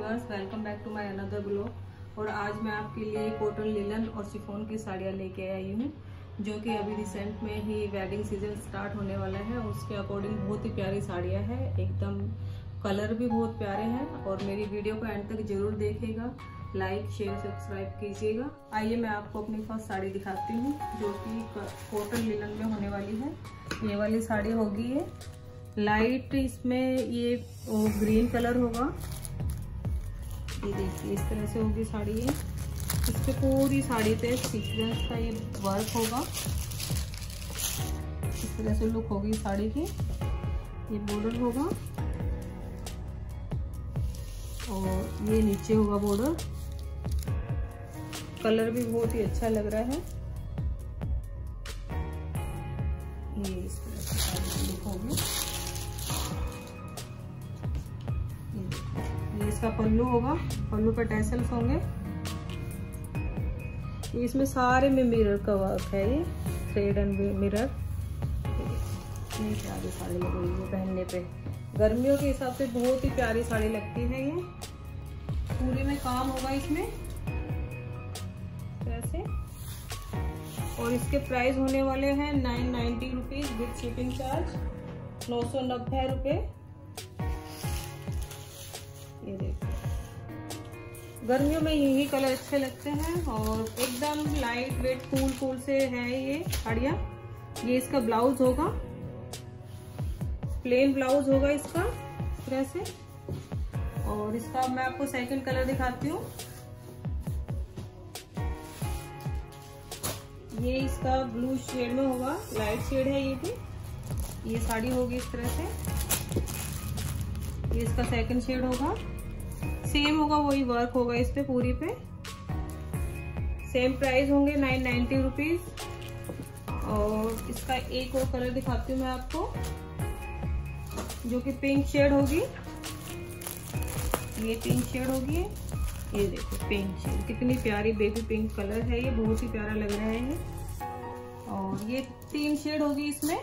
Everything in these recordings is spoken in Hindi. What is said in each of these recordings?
Viewers welcome back to my another blog और आज मैं आपके लिए कॉटन लिलन और शिफोन की साड़ियाँ लेके आई हूँ, जो कि अभी रिसेंट में ही वेडिंग सीज़न स्टार्ट होने वाला है। उसके अकॉर्डिंग बहुत ही प्यारी साड़ियाँ हैं, एकदम कलर भी बहुत प्यारे हैं। और मेरी वीडियो को एंड तक ज़रूर देखेगा लाइक शेयर सब्सक्राइब कीजिएगा। आइए मैं आपको अपनी फ़र्स्ट साड़ी दिखाती हूँ, जो कि कॉटन लिलन में होने वाली है। ये वाली साड़ी होगी ये। लाइट इसमें ये ग्रीन कलर होगा। ये देखिए, इस तरह से होगी साड़ी ये। इस पर पूरी साड़ी पे सीक्वेंस का ये वर्क होगा। इस तरह से लुक होगी साड़ी की। ये बॉर्डर होगा। और ये नीचे होगा बॉर्डर कलर भी बहुत ही अच्छा लग रहा है। ये इस तरह से लुक होगी। इसका पल्लू होगा, पल्लू पे टैसल्स होंगे। इसमें सारे में मिरर का वर्क है ये थ्रेड एंड मिरर इतनी प्यारी साड़ी लग रही है पहनने पे। गर्मियों के हिसाब से बहुत ही प्यारी साड़ी लगती है ये। पूरी में काम होगा इसमें। ऐसे। और इसके प्राइस होने वाले हैं nine ninety rupees with shipping charge नौ सौ नब्बे रुपये गर्मियों में यही कलर अच्छे लगते हैं और एकदम लाइट वेट कूल कूल से है ये साड़िया। ये इसका ब्लाउज होगा। प्लेन ब्लाउज होगा इसका तरह से। और इसका मैं आपको सेकंड कलर दिखाती हूँ। ये इसका ब्लू शेड में होगा। लाइट शेड है ये भी। ये साड़ी होगी इस तरह से। ये इसका सेकंड शेड होगा। सेम होगा, वही वर्क होगा इस पे, पूरी पे। सेम प्राइस होंगे नाइन नाइन्टी रुपीज़ और इसका एक और कलर दिखाती हूँ मैं आपको, जो कि पिंक शेड होगी। ये पिंक शेड होगी। ये देखो पिंक शेड कितनी प्यारी बेबी पिंक कलर है ये, बहुत ही प्यारा लग रहा है ये। और ये तीन शेड होगी इसमें।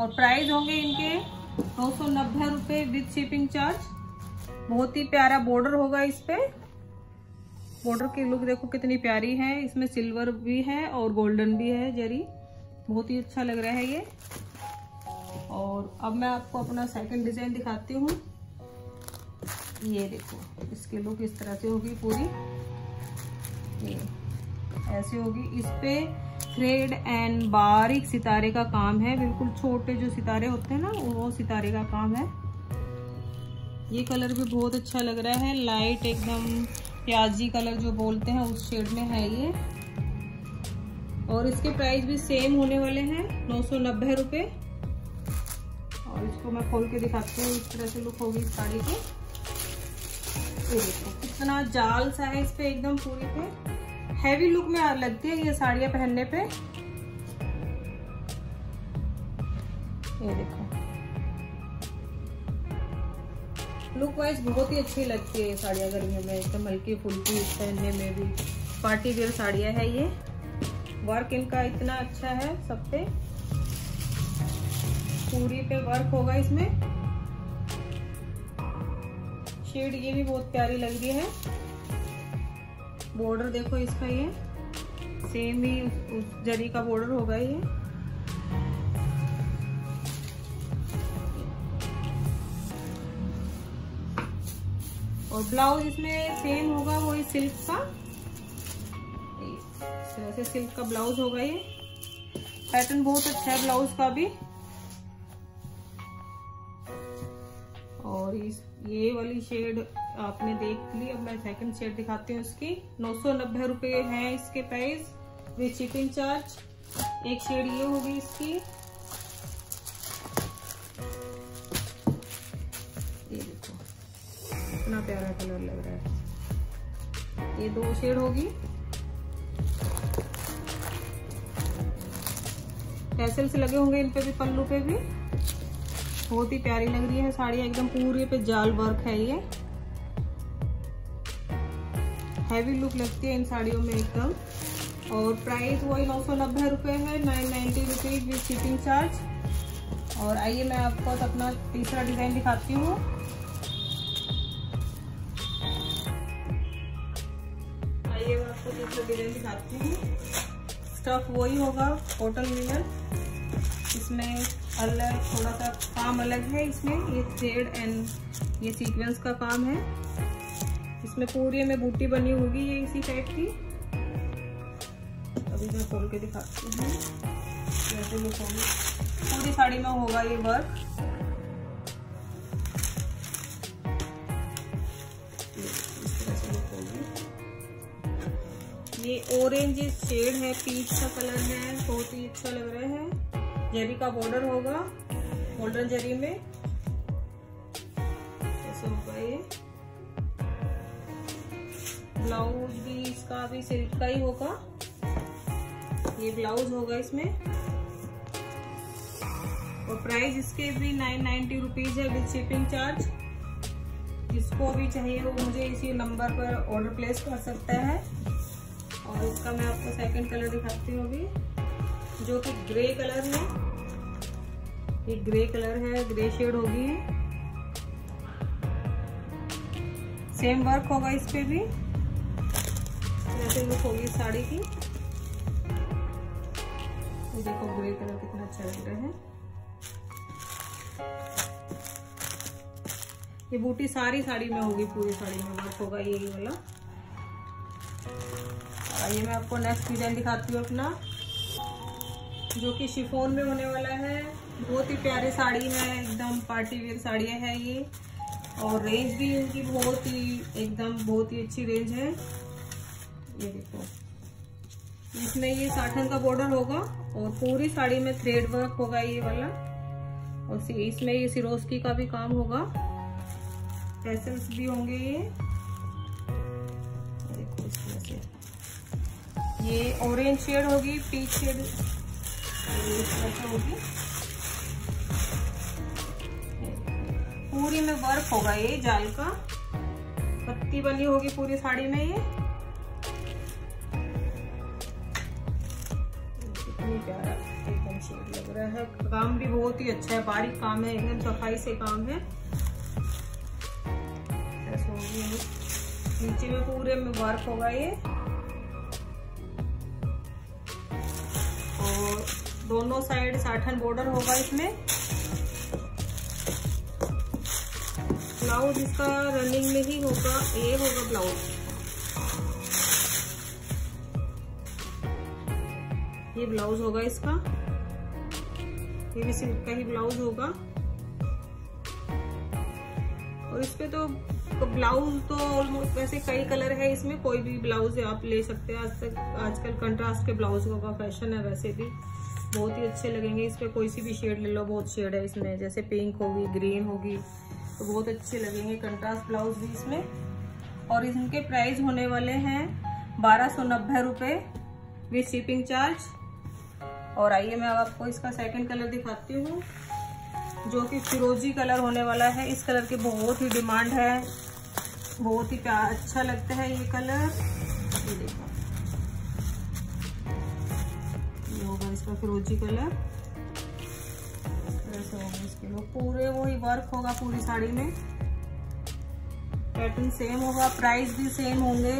और प्राइस होंगे इनके नौ सौ नब्बे रुपए विद शिपिंग चार्ज बहुत ही प्यारा बॉर्डर होगा इस पे. बॉर्डर की लुक देखो कितनी प्यारी है. इसमें सिल्वर भी है और गोल्डन भी है जरी बहुत ही अच्छा लग रहा है ये. और अब मैं आपको अपना सेकंड डिज़ाइन दिखाती हूँ. ये देखो, इसकी लुक इस तरह से होगी पूरी. ये, ऐसे होगी. इस पे थ्रेड एंड बारीक सितारे का काम है। बिल्कुल छोटे जो सितारे होते हैं ना, वो सितारे का काम है। ये कलर भी बहुत अच्छा लग रहा है। लाइट एकदम प्याजी कलर जो बोलते हैं, उस शेड में है ये। और इसके प्राइस भी सेम होने वाले हैं, नौ सौ नब्बे रुपये और इसको मैं खोल के दिखाती हूँ, इस तरह से लुक होगी इस साड़ी की। देखो, कितना जाल सा है इस पे, एकदम पूरी पे। हैवी लुक में लगती है ये साड़ियाँ पहनने पे। ये देखो। लुक वाइज बहुत ही अच्छी लगती है ये साड़ियाँ गर्मियों में, एकदम हल्की फुल्की पहनने में भी। पार्टी वेयर साड़ियाँ है ये। वर्क इनका इतना अच्छा है सब पे। पूरी पे वर्क होगा इसमें। शेड ये भी बहुत प्यारी लग रही है। बॉर्डर देखो इसका ये। सेम ही उस, जरी का बॉर्डर होगा ये। और ब्लाउज इसमें सेम होगा वही सिल्क का। इस सिल्क का ब्लाउज होगा ये। पैटर्न बहुत अच्छा है ब्लाउज का भी। और इस ये वाली शेड आपने देख ली, अब मैं सेकंड शेड दिखाती हूँ इसकी। नौ सौ नब्बे रुपये है इसके प्राइस विथ शिपिंग चार्ज एक शेड ये होगी इसकी। ये देखो, इतना प्यारा कलर लग रहा है। ये दो शेड होगी। टैसल्स लगे होंगे इन पे भी, पल्लू पे भी। बहुत ही प्यारी लग रही है साड़ी, एकदम पूरे पे जाल वर्क है ये। हैवी लुक लगती है इन साड़ियों में एकदम। और प्राइस वही नौ सौ नब्बे रुपये है nine ninety rupees with shipping charge और आइए मैं आपको अपना तीसरा डिज़ाइन दिखाती हूँ। हूँ। स्टफ़ वही होगा कॉटन लिनन इसमें अलग, थोड़ा सा काम अलग है इसमें। ये थ्रेड एंड ये सीक्वेंस का काम है। इसमें पूरी में बूटी बनी होगी ये इसी टाइप की। अभी मैं खोल के दिखाती हूँ। पूरी साड़ी में होगा ये वर्क ये ऑरेंज शेड है पीच का कलर है, बहुत ही अच्छा लग रहा है। जरी का बॉर्डर होगा गोल्डन जरी में। ऐसे होगा ये। ब्लाउज भी इसका भी सिल्क का ही होगा। ये ब्लाउज होगा इसमें। और प्राइस इसके भी नाइन नाइन्टी रुपीज़ है विद शिपिंग चार्ज। जिसको भी चाहिए वो मुझे इसी नंबर पर ऑर्डर प्लेस कर सकता है। और इसका मैं आपको सेकंड कलर दिखाती हूँ अभी, जो कि ग्रे कलर है। ये ग्रे कलर है ग्रे शेड होगी। सेम वर्क होगा इस पे भी। ऐसे लुक होगी साड़ी की। ये देखो ग्रे कलर कितना अच्छा लग रहा है। ये बूटी सारी साड़ी में होगी, पूरी साड़ी में वर्क होगा यही वाला। आइए मैं आपको नेक्स्ट डिज़ाइन दिखाती हूँ अपना, जो कि शिफोन में होने वाला है। बहुत ही प्यारी साड़ी है, एकदम पार्टी वेयर साड़ियाँ है ये। और रेंज भी इनकी बहुत ही, एकदम बहुत ही अच्छी रेंज है। ये देखो। इसमें ये साठन का बॉर्डर होगा और पूरी साड़ी में थ्रेड वर्क होगा ये वाला। और इसमें ये सिरोस्की का भी काम होगा। पेसल्स भी होंगे ये। देखो इसमें से। ये ऑरेंज शेड होगी पीच शेड होगी। पूरी में वर्क होगा ये जाल का। पत्ती बनी होगी पूरी साड़ी में ये। काम भी बहुत ही अच्छा है, बारीक काम है, एकदम सफ़ाई से काम है। नीचे में पूरे में वर्क होगा ये। और दोनों साइड साठन बॉर्डर होगा इसमें। ब्लाउज इसका रनिंग में ही होगा, ये होगा ब्लाउज। ये ब्लाउज होगा इसका। ये भी सिल्क का ही ब्लाउज होगा। और इस पे तो ब्लाउज तो ऑलमोस्ट वैसे कई कलर है, इसमें कोई भी ब्लाउज आप ले सकते हैं। आज तक, आजकल कंट्रास्ट के ब्लाउज का फ़ैशन है वैसे भी। बहुत ही अच्छे लगेंगे। इस पर कोई सी भी शेड ले लो, बहुत शेड है इसमें। जैसे पिंक होगी ग्रीन होगी तो बहुत अच्छे लगेंगे कंट्रास्ट ब्लाउज भी इसमें। और इनके प्राइस होने वाले हैं बारह सौ नब्बे रुपये विथ शिपिंग चार्ज और आइए मैं अब आपको इसका सेकंड कलर दिखाती हूँ, जो कि फिरोजी कलर होने वाला है। इस कलर की बहुत ही डिमांड है, बहुत ही प्यार अच्छा लगता है ये कलर ये देखो। ये होगा इसका फिरोजी कलर होगा इसके पूरे वही वर्क होगा पूरी साड़ी में। पैटर्न सेम होगा प्राइस भी सेम होंगे।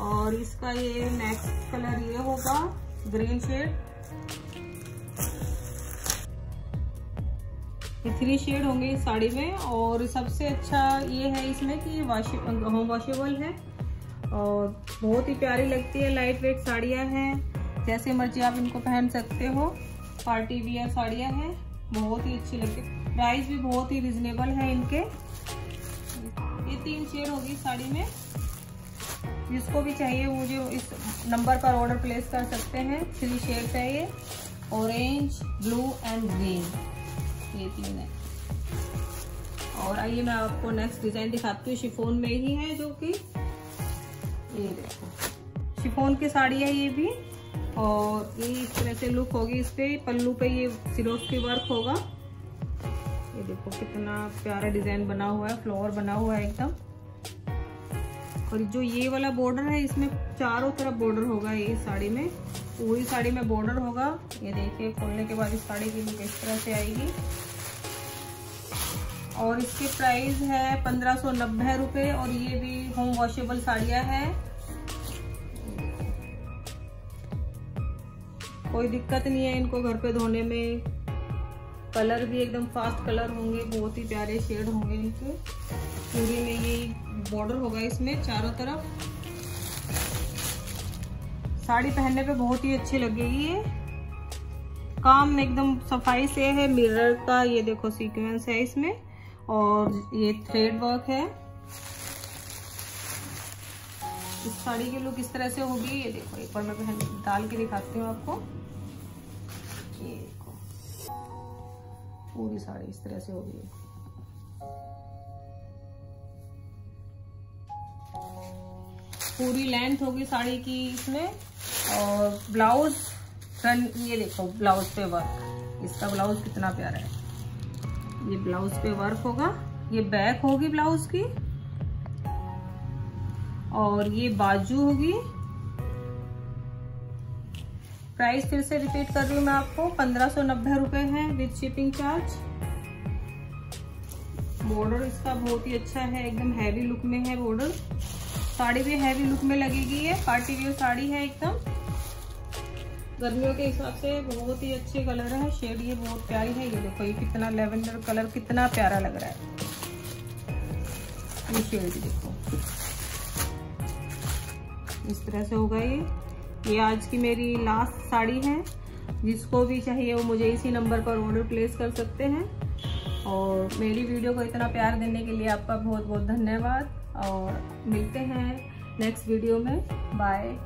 और इसका ये नेक्स्ट कलर ये होगा। Green shade. ये थ्री शेड होंगे इस साड़ी में और सबसे अच्छा ये है इसमें कि ये होम वॉशेबल है और बहुत ही प्यारी लगती है लाइट वेट साड़ियाँ हैं। जैसे मर्ज़ी आप इनको पहन सकते हो। पार्टी वियर साड़ियाँ हैं। बहुत ही अच्छी लगती है। प्राइस भी बहुत ही रिजनेबल है इनके। ये तीन शेड होगी साड़ी में। जिसको भी चाहिए मुझे इस नंबर पर ऑर्डर प्लेस कर सकते हैं। थ्री शेड चाहिए ऑरेंज ब्लू एंड ग्रीन ये तीन है। और आइए मैं आपको नेक्स्ट डिज़ाइन दिखाती हूँ। शिफोन में ही है जो कि ये देखो। शिफोन की साड़ी है ये भी। और ये इस तरह से लुक होगी इस पे। पल्लू पे ये सिरोज की वर्क होगा। ये देखो कितना प्यारा डिज़ाइन बना हुआ है फ्लोर बना हुआ है एकदम। और जो ये वाला बॉर्डर है, इसमें चारों तरफ़ बॉर्डर होगा ये साड़ी में। पूरी साड़ी में बॉर्डर होगा। ये देखिए, खोलने के बाद इस साड़ी की लुक इस तरह से आएगी। और इसकी प्राइस है पंद्रह सौ नब्बे और ये भी होम वॉशेबल साड़ियाँ है। कोई दिक्कत नहीं है इनको घर पे धोने में। कलर भी एकदम फास्ट कलर होंगे, बहुत ही प्यारे शेड होंगे इनके। पूरी में ये बॉर्डर होगा इसमें, चारों तरफ़। साड़ी पहनने पे बहुत ही अच्छी लगेगी ये। काम एकदम सफ़ाई से है मिरर का ये देखो सीक्वेंस है इसमें। और ये थ्रेड वर्क है। इस साड़ी की लुक इस तरह से होगी, ये देखो, एक बार मैं पहन डाल के दिखाती हूँ आपको। ये पूरी साड़ी इस तरह से हो होगी पूरी लेंथ होगी साड़ी की इसमें और ब्लाउज फ्रंट ये देखो ब्लाउज पे वर्क इसका ब्लाउज कितना प्यारा है। ये ब्लाउज पे वर्क होगा, ये बैक होगी ब्लाउज की, और ये बाजू होगी प्राइस फिर से रिपीट कर रही हूँ मैं आपको। पंद्रह सौ नब्बे रुपए है विद शिपिंग चार्ज। बॉर्डर इसका बहुत ही अच्छा है, एकदम हैवी लुक में है बॉर्डर। साड़ी भी हैवी लुक में लगेगी ये। पार्टी वेयर साड़ी है एकदम। गर्मियों के हिसाब से बहुत ही अच्छे कलर है। शेड ये बहुत प्यारी है। ये देखो, ये कितना लेवेंडर कलर कितना प्यारा लग रहा है। ये शेड देखो। इस तरह से होगा ये। ये आज की मेरी लास्ट साड़ी है। जिसको भी चाहिए वो मुझे इसी नंबर पर ऑर्डर प्लेस कर सकते हैं। और मेरी वीडियो को इतना प्यार देने के लिए आपका बहुत बहुत धन्यवाद। और मिलते हैं नेक्स्ट वीडियो में। बाय